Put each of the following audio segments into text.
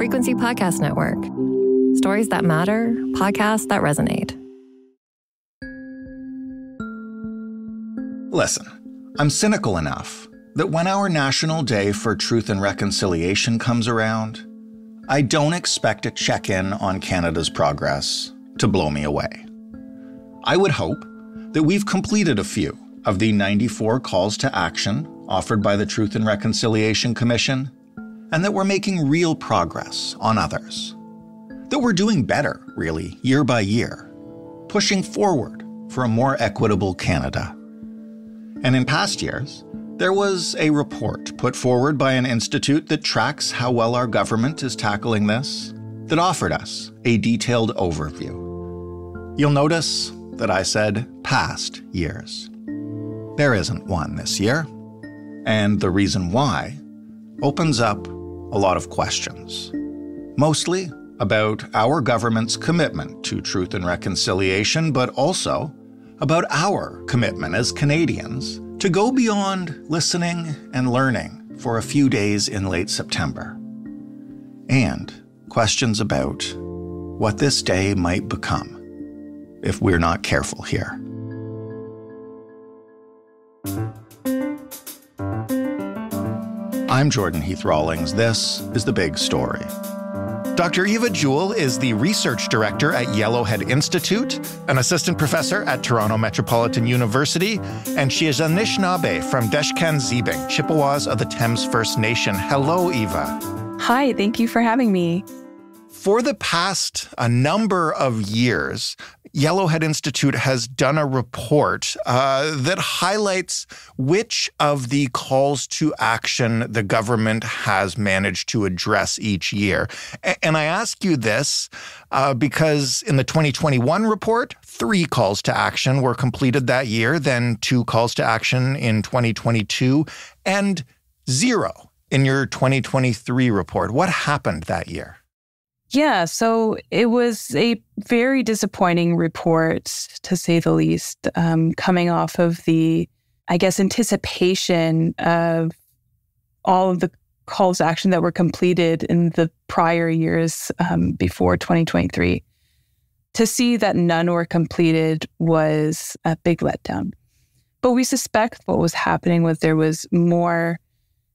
Frequency Podcast Network. Stories that matter, podcasts that resonate. Listen, I'm cynical enough that when our National Day for Truth and Reconciliation comes around, I don't expect a check in on Canada's progress to blow me away. I would hope that we've completed a few of the 94 calls to action offered by the Truth and Reconciliation Commission, and that we're making real progress on others. That we're doing better, really, year by year, pushing forward for a more equitable Canada. And in past years, there was a report put forward by an institute that tracks how well our government is tackling this that offered us a detailed overview. You'll notice that I said past years. There isn't one this year. And the reason why opens up a lot of questions, mostly about our government's commitment to truth and reconciliation, but also about our commitment as Canadians to go beyond listening and learning for a few days in late September. And questions about what this day might become if we're not careful here. I'm Jordan Heath Rawlings. This is The Big Story. Dr. Eva Jewell is the research director at Yellowhead Institute, an assistant professor at Toronto Metropolitan University, and she is Anishinaabe from Deshkan Chippewas of the Thames First Nation. Hello, Eva. Hi, thank you for having me. For the past a number of years, Yellowhead Institute has done a report uh, that highlights which of the calls to action the government has managed to address each year. And I ask you this uh, because in the 2021 report, three calls to action were completed that year, then two calls to action in 2022, and zero in your 2023 report. What happened that year? Yeah, so it was a very disappointing report, to say the least, um, coming off of the, I guess, anticipation of all of the calls to action that were completed in the prior years um, before 2023. To see that none were completed was a big letdown. But we suspect what was happening was there was more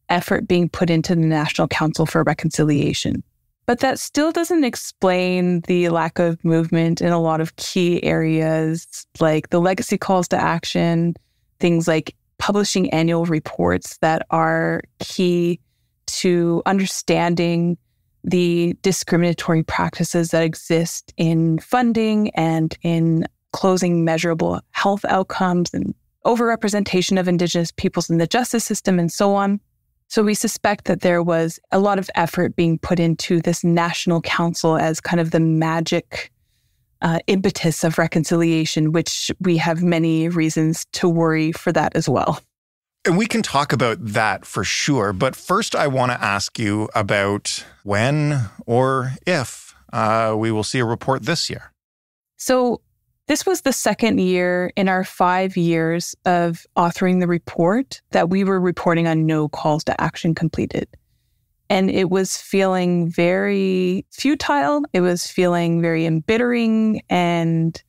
effort being put into the National Council for Reconciliation but that still doesn't explain the lack of movement in a lot of key areas like the legacy calls to action, things like publishing annual reports that are key to understanding the discriminatory practices that exist in funding and in closing measurable health outcomes and overrepresentation of Indigenous peoples in the justice system and so on. So we suspect that there was a lot of effort being put into this national council as kind of the magic uh, impetus of reconciliation, which we have many reasons to worry for that as well. And we can talk about that for sure. But first, I want to ask you about when or if uh, we will see a report this year. So, this was the second year in our five years of authoring the report that we were reporting on no calls to action completed. And it was feeling very futile. It was feeling very embittering and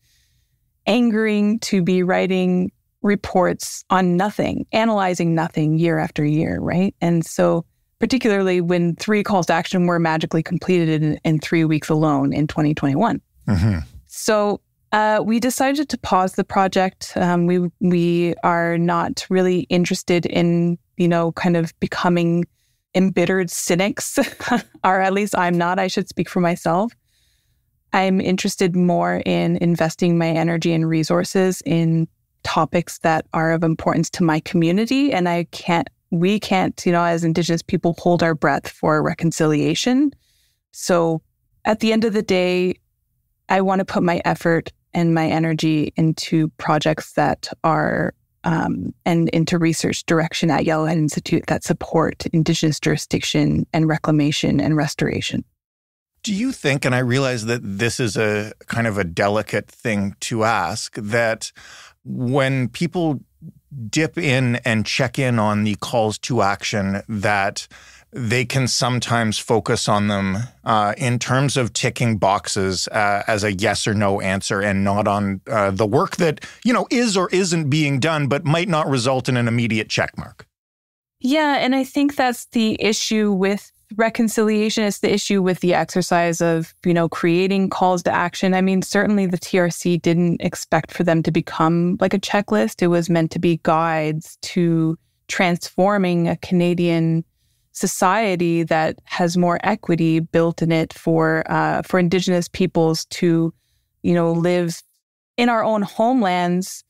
angering to be writing reports on nothing, analyzing nothing year after year, right? And so, particularly when three calls to action were magically completed in, in three weeks alone in 2021. Mm-hmm. So, uh, we decided to pause the project. Um, we we are not really interested in you know kind of becoming embittered cynics, or at least I'm not. I should speak for myself. I'm interested more in investing my energy and resources in topics that are of importance to my community, and I can't. We can't, you know, as Indigenous people, hold our breath for reconciliation. So, at the end of the day, I want to put my effort and my energy into projects that are um, and into research direction at Yellowhead Institute that support Indigenous jurisdiction and reclamation and restoration. Do you think, and I realize that this is a kind of a delicate thing to ask, that when people dip in and check in on the calls to action, that they can sometimes focus on them uh, in terms of ticking boxes uh, as a yes or no answer and not on uh, the work that, you know, is or isn't being done, but might not result in an immediate checkmark. Yeah. And I think that's the issue with reconciliation. It's the issue with the exercise of, you know, creating calls to action. I mean, certainly the TRC didn't expect for them to become like a checklist. It was meant to be guides to transforming a Canadian society that has more equity built in it for uh, for Indigenous peoples to, you know, live in our own homelands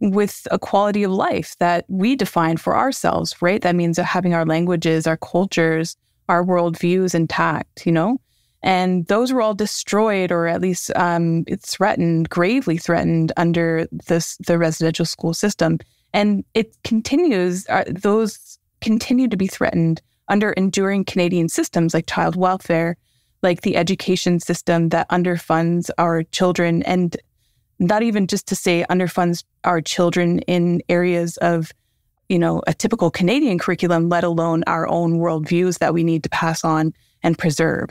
with a quality of life that we define for ourselves, right? That means having our languages, our cultures, our worldviews intact, you know? And those were all destroyed or at least um, threatened, gravely threatened under this, the residential school system. And it continues, uh, those continue to be threatened under enduring Canadian systems like child welfare, like the education system that underfunds our children, and not even just to say underfunds our children in areas of, you know, a typical Canadian curriculum, let alone our own worldviews that we need to pass on and preserve.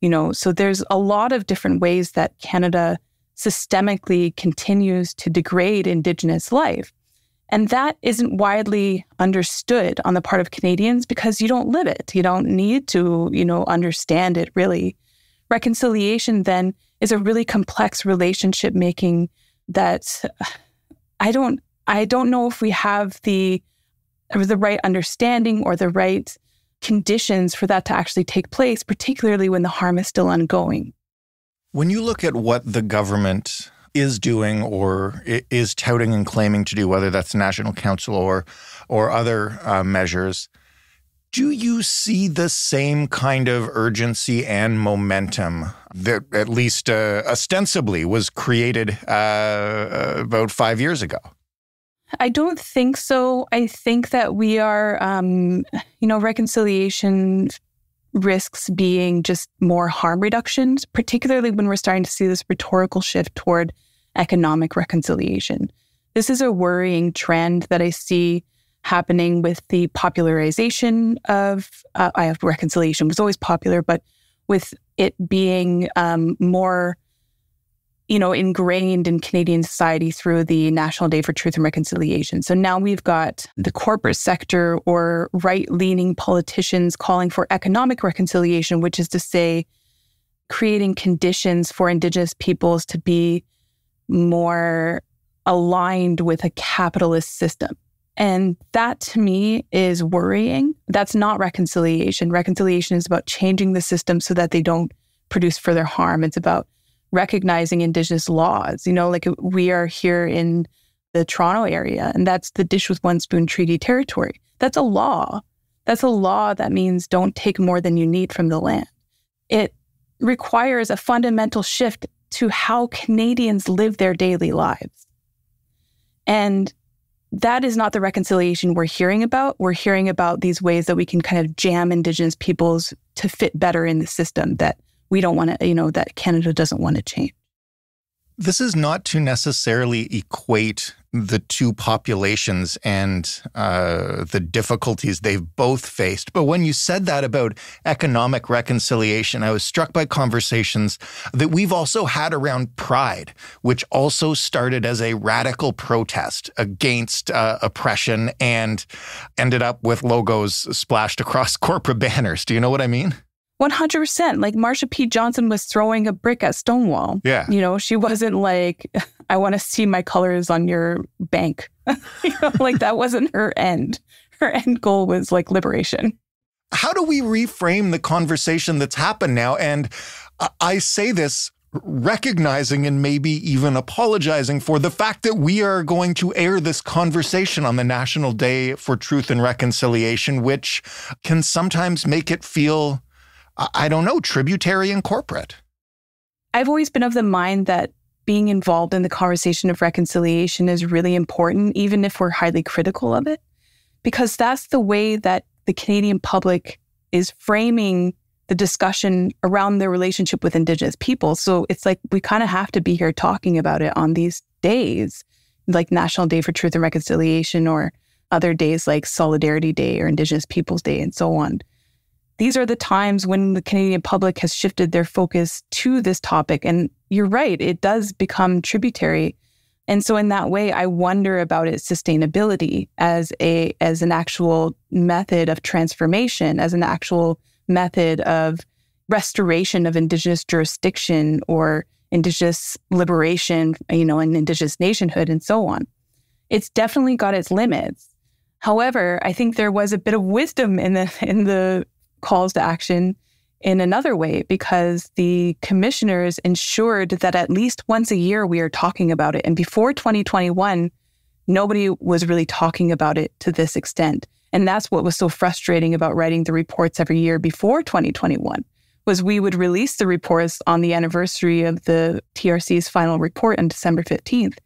You know, so there's a lot of different ways that Canada systemically continues to degrade Indigenous life. And that isn't widely understood on the part of Canadians because you don't live it. You don't need to, you know, understand it really. Reconciliation then is a really complex relationship making that I don't I don't know if we have the the right understanding or the right conditions for that to actually take place, particularly when the harm is still ongoing. When you look at what the government is doing or is touting and claiming to do, whether that's National Council or or other uh, measures. Do you see the same kind of urgency and momentum that, at least uh, ostensibly, was created uh, uh about five years ago? I don't think so. I think that we are, um, you know, reconciliation risks being just more harm reductions, particularly when we're starting to see this rhetorical shift toward economic reconciliation. This is a worrying trend that I see happening with the popularization of uh, I have reconciliation was always popular, but with it being um, more, you know, ingrained in Canadian society through the National Day for Truth and Reconciliation. So now we've got the corporate sector or right-leaning politicians calling for economic reconciliation, which is to say, creating conditions for Indigenous peoples to be more aligned with a capitalist system. And that to me is worrying. That's not reconciliation. Reconciliation is about changing the system so that they don't produce further harm. It's about recognizing Indigenous laws. You know, like we are here in the Toronto area, and that's the Dish with One Spoon Treaty territory. That's a law. That's a law that means don't take more than you need from the land. It requires a fundamental shift to how Canadians live their daily lives. And that is not the reconciliation we're hearing about. We're hearing about these ways that we can kind of jam Indigenous peoples to fit better in the system that we don't want to, you know, that Canada doesn't want to change. This is not to necessarily equate the two populations and uh, the difficulties they've both faced. But when you said that about economic reconciliation, I was struck by conversations that we've also had around pride, which also started as a radical protest against uh, oppression and ended up with logos splashed across corporate banners. Do you know what I mean? 100%. Like Marsha P. Johnson was throwing a brick at Stonewall. Yeah. You know, she wasn't like, I want to see my colors on your bank. you know, like that wasn't her end. Her end goal was like liberation. How do we reframe the conversation that's happened now? And I say this recognizing and maybe even apologizing for the fact that we are going to air this conversation on the National Day for Truth and Reconciliation, which can sometimes make it feel I don't know, tributary and corporate. I've always been of the mind that being involved in the conversation of reconciliation is really important, even if we're highly critical of it, because that's the way that the Canadian public is framing the discussion around their relationship with Indigenous people. So it's like we kind of have to be here talking about it on these days, like National Day for Truth and Reconciliation or other days like Solidarity Day or Indigenous Peoples Day and so on these are the times when the Canadian public has shifted their focus to this topic. And you're right, it does become tributary. And so in that way, I wonder about its sustainability as a as an actual method of transformation, as an actual method of restoration of indigenous jurisdiction or indigenous liberation, you know, and indigenous nationhood and so on. It's definitely got its limits. However, I think there was a bit of wisdom in the in the calls to action in another way because the commissioners ensured that at least once a year we are talking about it. And before 2021, nobody was really talking about it to this extent. And that's what was so frustrating about writing the reports every year before 2021 was we would release the reports on the anniversary of the TRC's final report on December 15th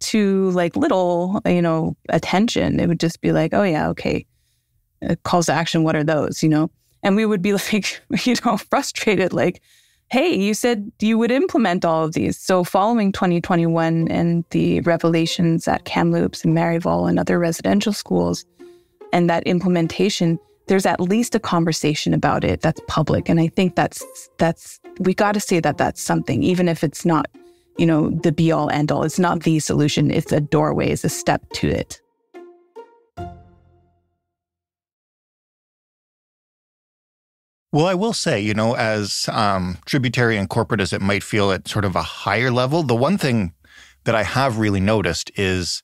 to like little, you know, attention. It would just be like, oh yeah, okay. Uh, calls to action, what are those, you know? And we would be like, you know, frustrated, like, hey, you said you would implement all of these. So following 2021 and the revelations at Kamloops and Marieval and other residential schools and that implementation, there's at least a conversation about it that's public. And I think that's that's we got to say that that's something, even if it's not, you know, the be all end all. It's not the solution. It's a doorway, it's a step to it. Well, I will say, you know, as um, tributary and corporate as it might feel at sort of a higher level, the one thing that I have really noticed is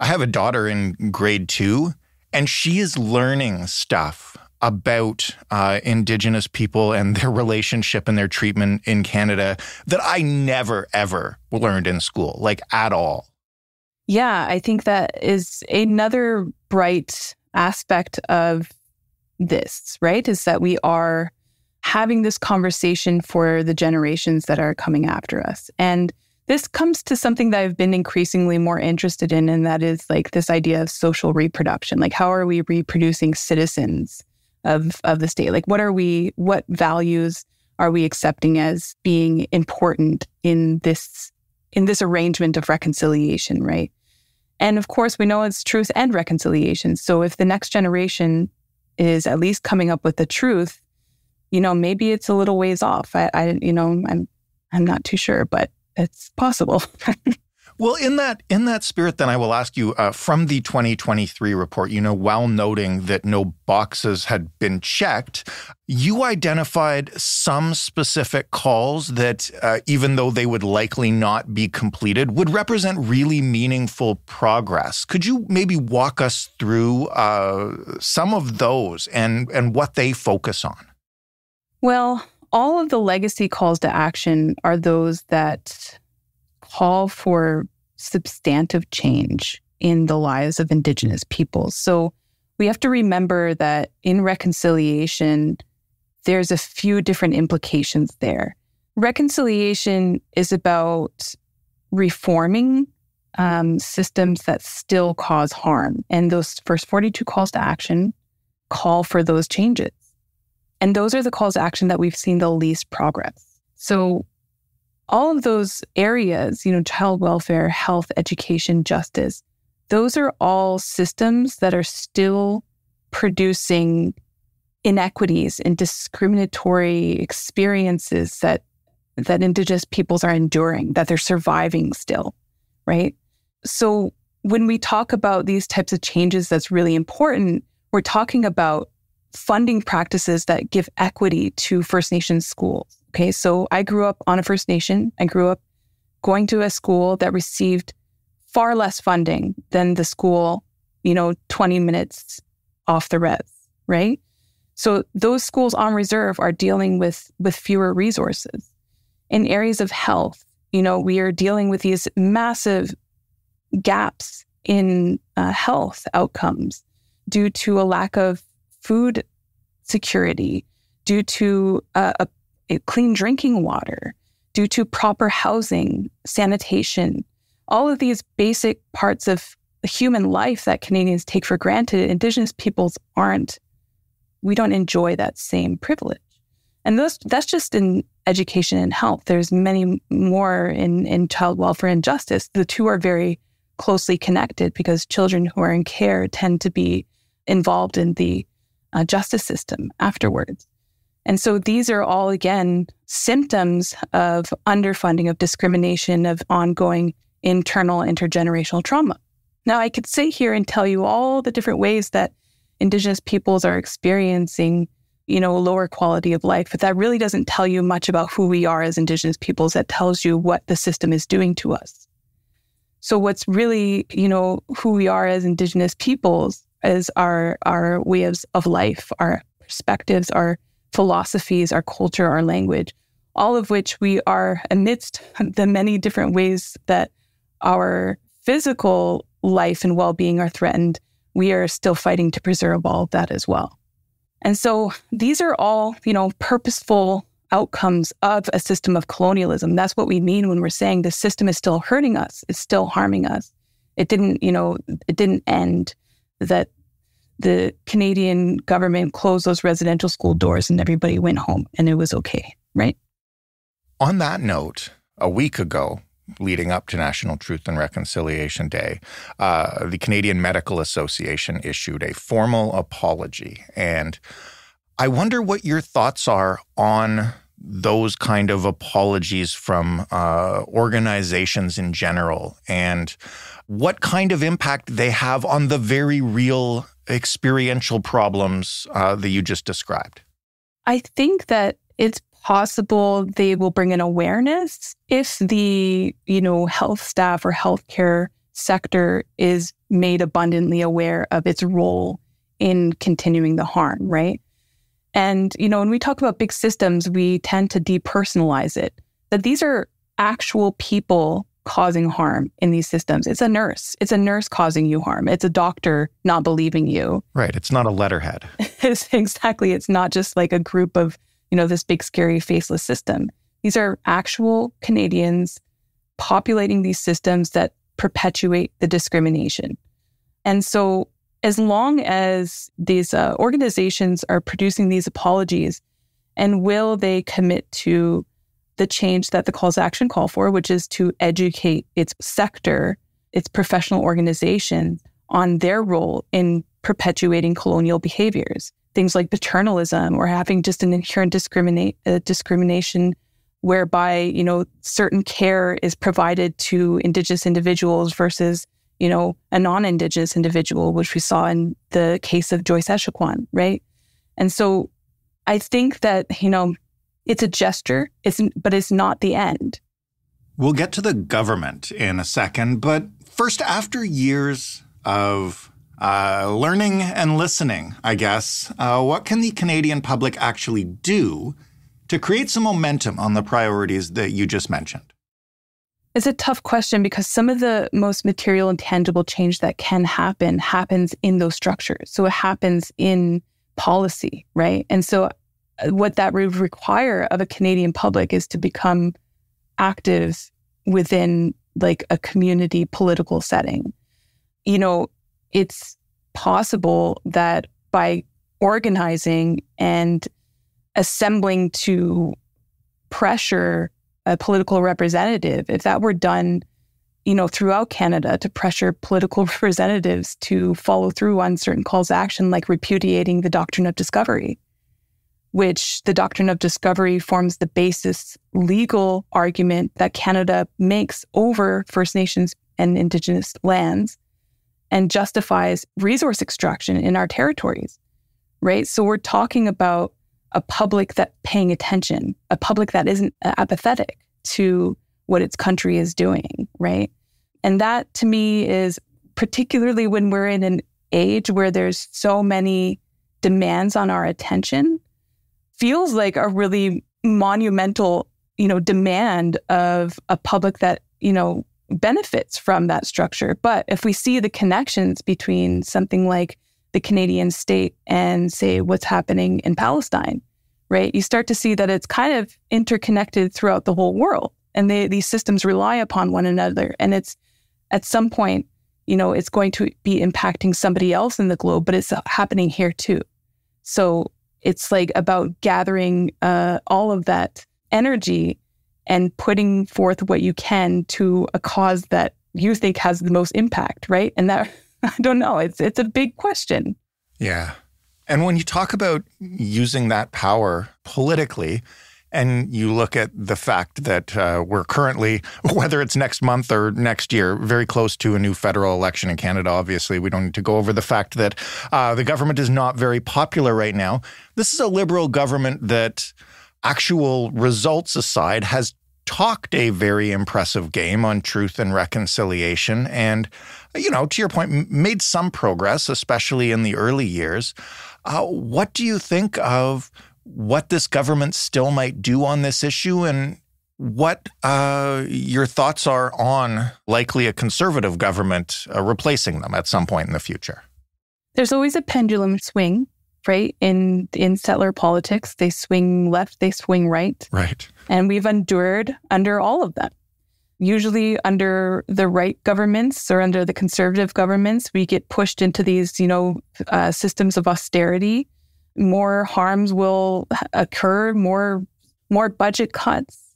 I have a daughter in grade two, and she is learning stuff about uh, Indigenous people and their relationship and their treatment in Canada that I never, ever learned in school, like at all. Yeah, I think that is another bright aspect of this, right? Is that we are having this conversation for the generations that are coming after us. And this comes to something that I've been increasingly more interested in, and that is like this idea of social reproduction. Like, how are we reproducing citizens of, of the state? Like, what are we, what values are we accepting as being important in this in this arrangement of reconciliation, right? And of course, we know it's truth and reconciliation. So if the next generation is at least coming up with the truth, you know, maybe it's a little ways off. I, I you know, I'm, I'm not too sure, but it's possible. well, in that in that spirit, then I will ask you uh, from the 2023 report. You know, while noting that no boxes had been checked, you identified some specific calls that, uh, even though they would likely not be completed, would represent really meaningful progress. Could you maybe walk us through uh, some of those and and what they focus on? Well, all of the legacy calls to action are those that call for substantive change in the lives of Indigenous peoples. So we have to remember that in reconciliation, there's a few different implications there. Reconciliation is about reforming um, systems that still cause harm. And those first 42 calls to action call for those changes. And those are the calls to action that we've seen the least progress. So, all of those areas, you know, child welfare, health, education, justice, those are all systems that are still producing inequities and discriminatory experiences that that indigenous peoples are enduring that they're surviving still right so when we talk about these types of changes that's really important we're talking about funding practices that give equity to First Nations schools. Okay, so I grew up on a First Nation. I grew up going to a school that received far less funding than the school, you know, 20 minutes off the res, right? So those schools on reserve are dealing with with fewer resources. In areas of health, you know, we are dealing with these massive gaps in uh, health outcomes due to a lack of food security, due to a clean drinking water, due to proper housing, sanitation, all of these basic parts of human life that Canadians take for granted, Indigenous peoples aren't, we don't enjoy that same privilege. And those, that's just in education and health. There's many more in, in child welfare and justice. The two are very closely connected because children who are in care tend to be involved in the uh, justice system afterwards. And so these are all, again, symptoms of underfunding, of discrimination, of ongoing internal intergenerational trauma. Now, I could sit here and tell you all the different ways that Indigenous peoples are experiencing, you know, lower quality of life, but that really doesn't tell you much about who we are as Indigenous peoples. That tells you what the system is doing to us. So, what's really, you know, who we are as Indigenous peoples is our our ways of life, our perspectives, our philosophies, our culture, our language, all of which we are amidst the many different ways that our physical life and well being are threatened, we are still fighting to preserve all of that as well. And so these are all, you know, purposeful outcomes of a system of colonialism. That's what we mean when we're saying the system is still hurting us, it's still harming us. It didn't, you know, it didn't end that the Canadian government closed those residential school doors and everybody went home and it was okay, right? On that note, a week ago, leading up to National Truth and Reconciliation Day, uh, the Canadian Medical Association issued a formal apology. And I wonder what your thoughts are on those kind of apologies from uh, organizations in general and what kind of impact they have on the very real experiential problems uh, that you just described? I think that it's possible they will bring an awareness if the, you know, health staff or healthcare sector is made abundantly aware of its role in continuing the harm, right? And, you know, when we talk about big systems, we tend to depersonalize it. That these are actual people causing harm in these systems. It's a nurse. It's a nurse causing you harm. It's a doctor not believing you. Right. It's not a letterhead. it's exactly. It's not just like a group of, you know, this big scary faceless system. These are actual Canadians populating these systems that perpetuate the discrimination. And so as long as these uh, organizations are producing these apologies and will they commit to the change that the calls to action call for, which is to educate its sector, its professional organization on their role in perpetuating colonial behaviors. Things like paternalism or having just an inherent discriminate, uh, discrimination whereby, you know, certain care is provided to indigenous individuals versus, you know, a non-indigenous individual, which we saw in the case of Joyce Echaquan, right? And so I think that, you know, it's a gesture, it's, but it's not the end. We'll get to the government in a second, but first, after years of uh, learning and listening, I guess, uh, what can the Canadian public actually do to create some momentum on the priorities that you just mentioned? It's a tough question because some of the most material and tangible change that can happen happens in those structures. So it happens in policy, right? And so what that would require of a Canadian public is to become active within like a community political setting. You know, it's possible that by organizing and assembling to pressure a political representative, if that were done, you know, throughout Canada to pressure political representatives to follow through on certain calls to action, like repudiating the doctrine of discovery, which the doctrine of discovery forms the basis legal argument that Canada makes over First Nations and Indigenous lands and justifies resource extraction in our territories, right? So we're talking about a public that paying attention, a public that isn't apathetic to what its country is doing, right? And that to me is particularly when we're in an age where there's so many demands on our attention feels like a really monumental, you know, demand of a public that, you know, benefits from that structure. But if we see the connections between something like the Canadian state and say what's happening in Palestine, right? You start to see that it's kind of interconnected throughout the whole world. And they, these systems rely upon one another. And it's at some point, you know, it's going to be impacting somebody else in the globe, but it's happening here too. So it's like about gathering uh, all of that energy and putting forth what you can to a cause that you think has the most impact, right? And that I don't know, it's it's a big question. Yeah. And when you talk about using that power politically, and you look at the fact that uh, we're currently, whether it's next month or next year, very close to a new federal election in Canada. Obviously, we don't need to go over the fact that uh, the government is not very popular right now. This is a liberal government that, actual results aside, has talked a very impressive game on truth and reconciliation. And, you know, to your point, made some progress, especially in the early years. Uh, what do you think of what this government still might do on this issue and what uh, your thoughts are on likely a conservative government uh, replacing them at some point in the future? There's always a pendulum swing right? In in settler politics, they swing left, they swing right. Right. And we've endured under all of them. Usually under the right governments or under the conservative governments, we get pushed into these, you know, uh, systems of austerity. More harms will occur, more more budget cuts.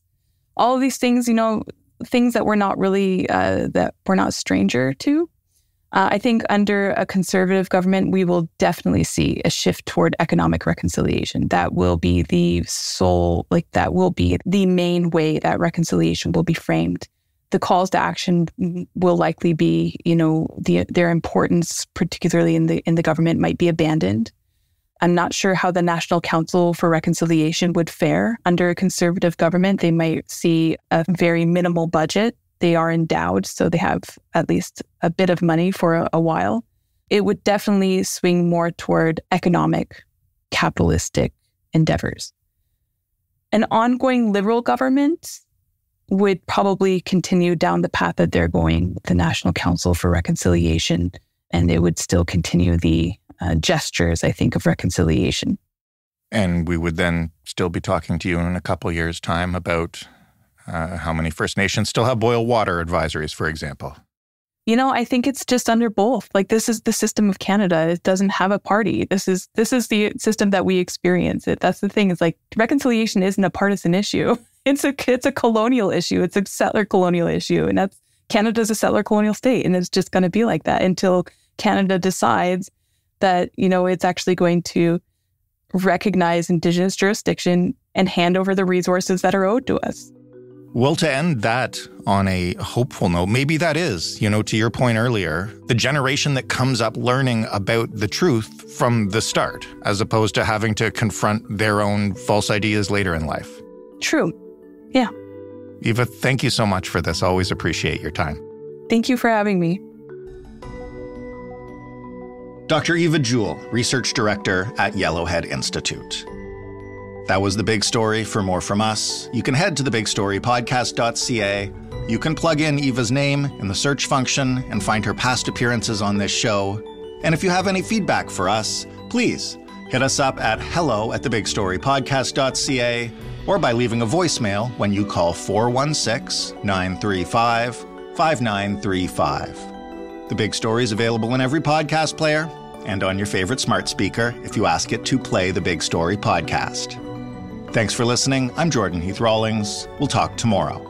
All of these things, you know, things that we're not really uh, that we're not stranger to. Uh, I think under a conservative government, we will definitely see a shift toward economic reconciliation. That will be the sole, like, that will be the main way that reconciliation will be framed. The calls to action will likely be, you know, the, their importance, particularly in the in the government, might be abandoned. I'm not sure how the National Council for Reconciliation would fare under a conservative government. They might see a very minimal budget they are endowed, so they have at least a bit of money for a, a while. It would definitely swing more toward economic, capitalistic endeavors. An ongoing liberal government would probably continue down the path that they're going, the National Council for Reconciliation, and it would still continue the uh, gestures, I think, of reconciliation. And we would then still be talking to you in a couple years' time about uh, how many First Nations still have boil water advisories, for example? You know, I think it's just under both. Like this is the system of Canada. It doesn't have a party. This is this is the system that we experience. It. That's the thing. Is like reconciliation isn't a partisan issue. It's a it's a colonial issue. It's a settler colonial issue, and that's Canada's a settler colonial state, and it's just going to be like that until Canada decides that you know it's actually going to recognize Indigenous jurisdiction and hand over the resources that are owed to us. Well, to end that on a hopeful note, maybe that is, you know, to your point earlier, the generation that comes up learning about the truth from the start, as opposed to having to confront their own false ideas later in life. True. Yeah. Eva, thank you so much for this. Always appreciate your time. Thank you for having me. Dr. Eva Jewell, Research Director at Yellowhead Institute. That was the big story. For more from us, you can head to thebigstorypodcast.ca. You can plug in Eva's name in the search function and find her past appearances on this show. And if you have any feedback for us, please hit us up at hello at thebigstorypodcast.ca or by leaving a voicemail when you call 416 935 5935. The Big Story is available in every podcast player and on your favorite smart speaker if you ask it to play the Big Story podcast. Thanks for listening. I'm Jordan Heath Rawlings. We'll talk tomorrow.